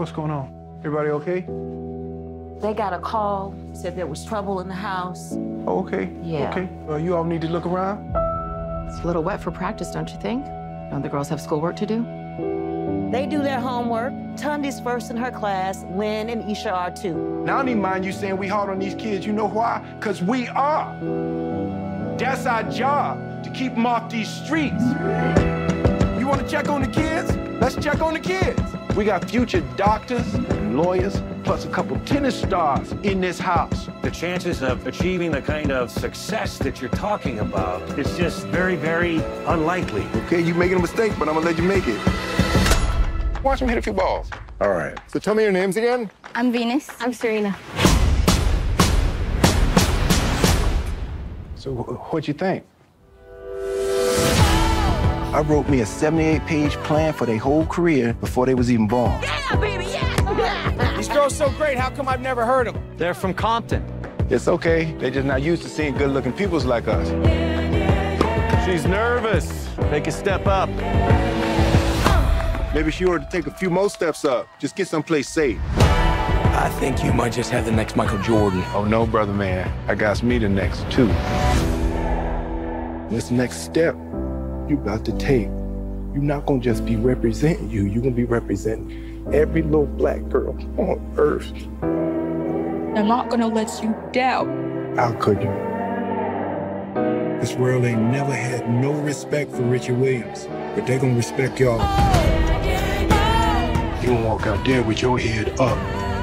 What's going on? Everybody okay? They got a call, said there was trouble in the house. Oh, okay. Yeah. Okay. Uh, you all need to look around. It's a little wet for practice, don't you think? Don't the girls have schoolwork to do? They do their homework. Tunde's first in her class. Lynn and Isha are too. Now, I don't even mind you saying we hard on these kids. You know why? Because we are. That's our job, to keep them off these streets. You want to check on the kids? Let's check on the kids. We got future doctors and lawyers, plus a couple tennis stars in this house. The chances of achieving the kind of success that you're talking about is just very, very unlikely. Okay, you're making a mistake, but I'm gonna let you make it. Watch him hit a few balls. All right. So tell me your names again. I'm Venus. I'm Serena. So, wh- what'd you think? I wrote me a 78-page plan for their whole career before they was even born. Yeah, baby, yeah! These girls so great, how come I've never heard of them? They're from Compton. It's okay. They're just not used to seeing good-looking peoples like us. She's nervous. Take a step up. Maybe she ought to take a few more steps up. Just get someplace safe. I think you might just have the next Michael Jordan. Oh, no, brother man. I got me the next, too. This next step you got to take, you're not gonna just be representing you, you're gonna be representing every little black girl on earth. I'm not gonna let you down. How could you? This world ain't never had no respect for Richard Williams, but they gonna respect y'all. You gonna walk out there with your head up.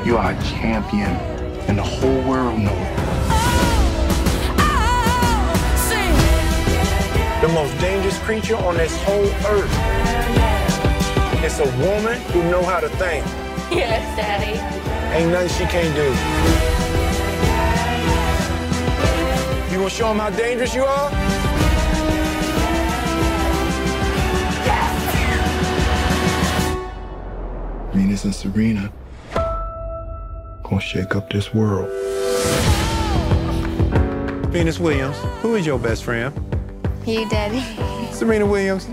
You are a champion, and the whole world knows it. Most creature on this whole earth. It's a woman who know how to think. Yes, Daddy. Ain't nothing she can't do. You gonna show them how dangerous you are? Venus and Serena gonna shake up this world. Venus Williams, who is your best friend? You, Daddy. Serena Williams,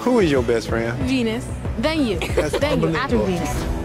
who is your best friend? Venus. Then you. That's then you. After. Venus.